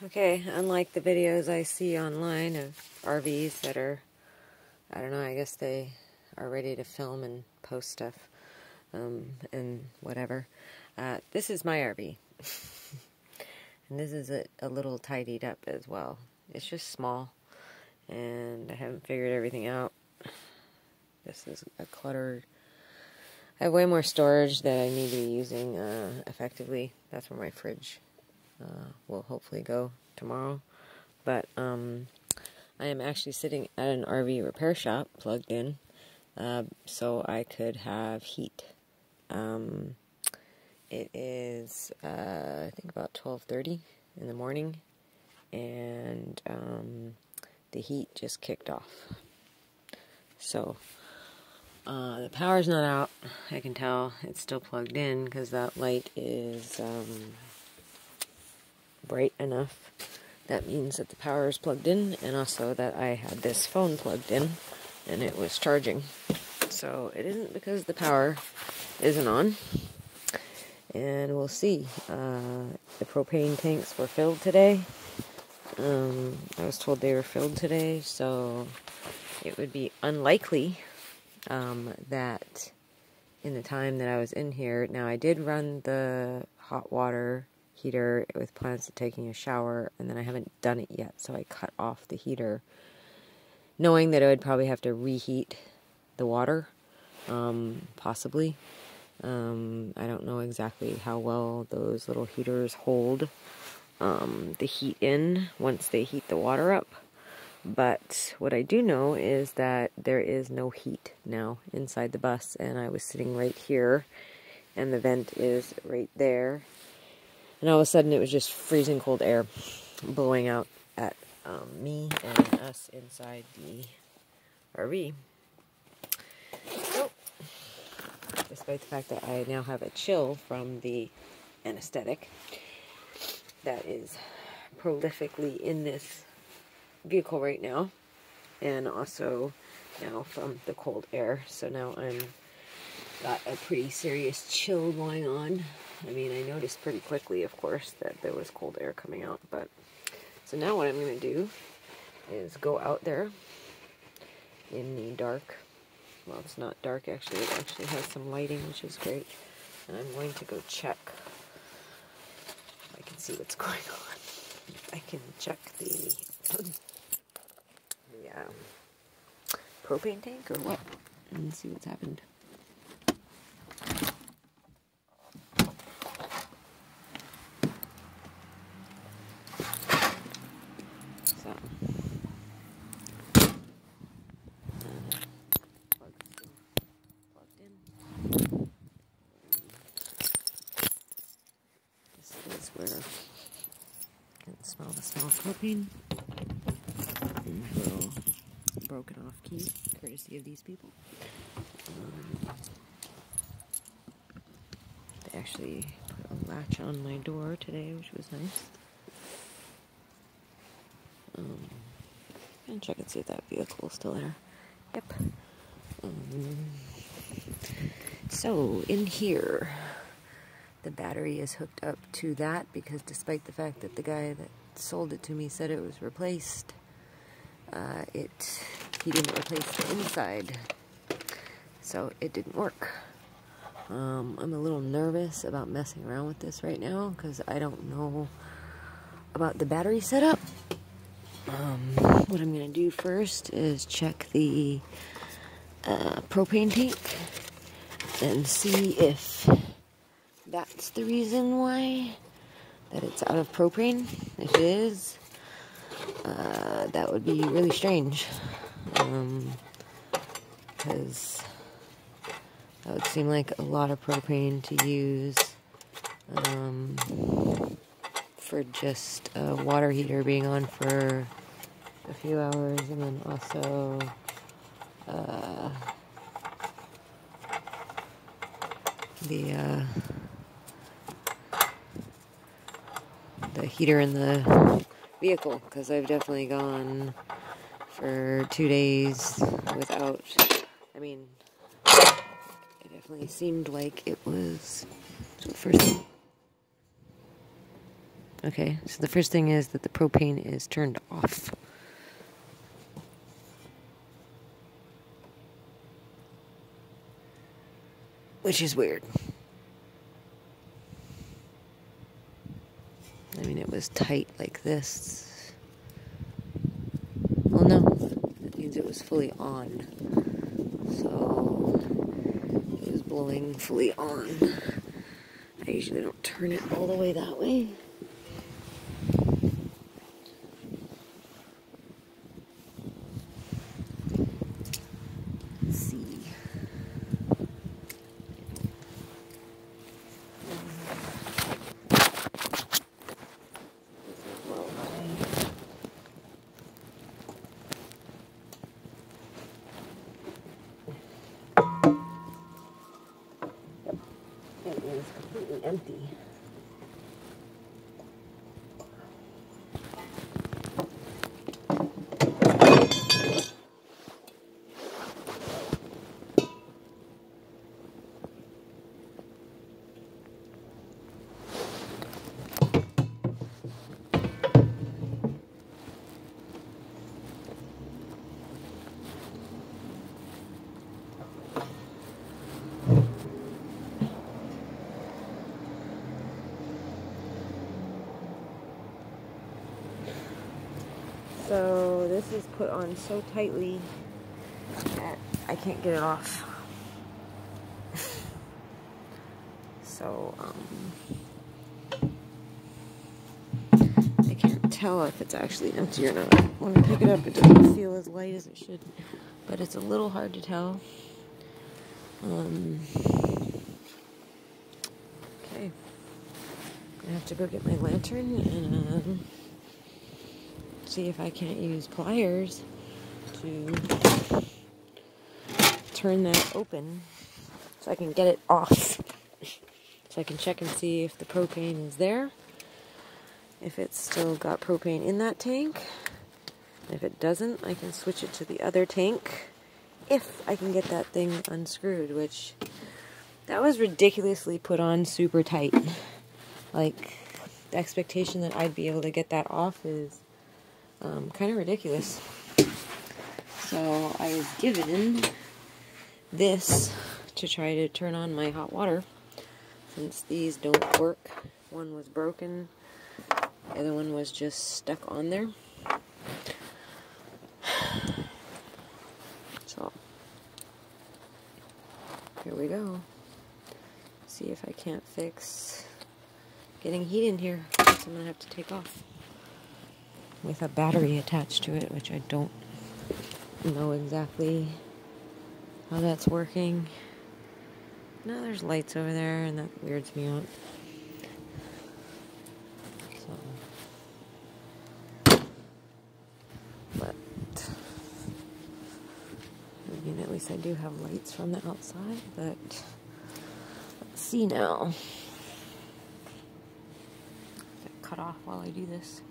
Okay, unlike the videos I see online of RVs that are, I don't know, I guess they are ready to film and post stuff um, and whatever. Uh, this is my RV. and this is a, a little tidied up as well. It's just small and I haven't figured everything out. This is a cluttered. I have way more storage that I need to be using uh, effectively. That's where my fridge uh, will hopefully go tomorrow. But um, I am actually sitting at an RV repair shop plugged in uh, so I could have heat. Um, it is uh, I think about 12:30 in the morning, and um, the heat just kicked off. So uh, the power's not out. I can tell it's still plugged in because that light is um, bright enough. That means that the power is plugged in, and also that I had this phone plugged in and it was charging. So it isn't because the power isn't on. And we'll see. Uh, the propane tanks were filled today. Um, I was told they were filled today, so it would be unlikely um, that in the time that I was in here. Now, I did run the hot water heater with plans of taking a shower, and then I haven't done it yet, so I cut off the heater, knowing that I would probably have to reheat the water, um, possibly. Um, I don't know exactly how well those little heaters hold um, the heat in once they heat the water up. But what I do know is that there is no heat now inside the bus, and I was sitting right here, and the vent is right there. And all of a sudden, it was just freezing cold air blowing out at um, me and us inside the RV. So, despite the fact that I now have a chill from the anesthetic, that is prolifically in this vehicle right now and also now from the cold air so now I'm got a pretty serious chill going on I mean I noticed pretty quickly of course that there was cold air coming out but so now what I'm going to do is go out there in the dark. Well it's not dark actually it actually has some lighting which is great and I'm going to go check. I can see what's going on. I can check the the um, propane tank or what and see what's happened. So. This is where I can smell the smell of propane. Little broken off key, courtesy of these people. Um, they actually put a latch on my door today, which was nice. Um, and check and see if that vehicle is still there. Yep. Um, so in here, the battery is hooked up to that because despite the fact that the guy that sold it to me said it was replaced, uh, it he didn't replace the inside, so it didn't work. Um, I'm a little nervous about messing around with this right now because I don't know about the battery setup. Um, what I'm going to do first is check the uh, propane tank and see if that's the reason why that it's out of propane. If it is, uh, that would be really strange. Because um, that would seem like a lot of propane to use um, for just a water heater being on for a few hours and then also uh, the uh, the heater in the vehicle because I've definitely gone for two days without. I mean, it definitely seemed like it was. So first, Okay, so the first thing is that the propane is turned off. Which is weird. I mean, it was tight like this. Well, no, that means it was fully on. So, it was blowing fully on. I usually don't turn it all the way that way. Empty. So this is put on so tightly that I can't get it off. so um, I can't tell if it's actually empty or not. When I pick it up, it doesn't feel as light as it should, but it's a little hard to tell. Um, okay, I have to go get my lantern and. See if I can't use pliers to turn that open so I can get it off. so I can check and see if the propane is there. If it's still got propane in that tank. And If it doesn't, I can switch it to the other tank if I can get that thing unscrewed, which that was ridiculously put on super tight. Like, the expectation that I'd be able to get that off is um, kind of ridiculous. So I was given this to try to turn on my hot water since these don't work. One was broken, the other one was just stuck on there. So here we go. See if I can't fix getting heat in here. I'm gonna have to take off with a battery attached to it, which I don't know exactly how that's working. Now there's lights over there, and that weirds me out. So, but I mean, at least I do have lights from the outside. But let's see now. Get cut off while I do this.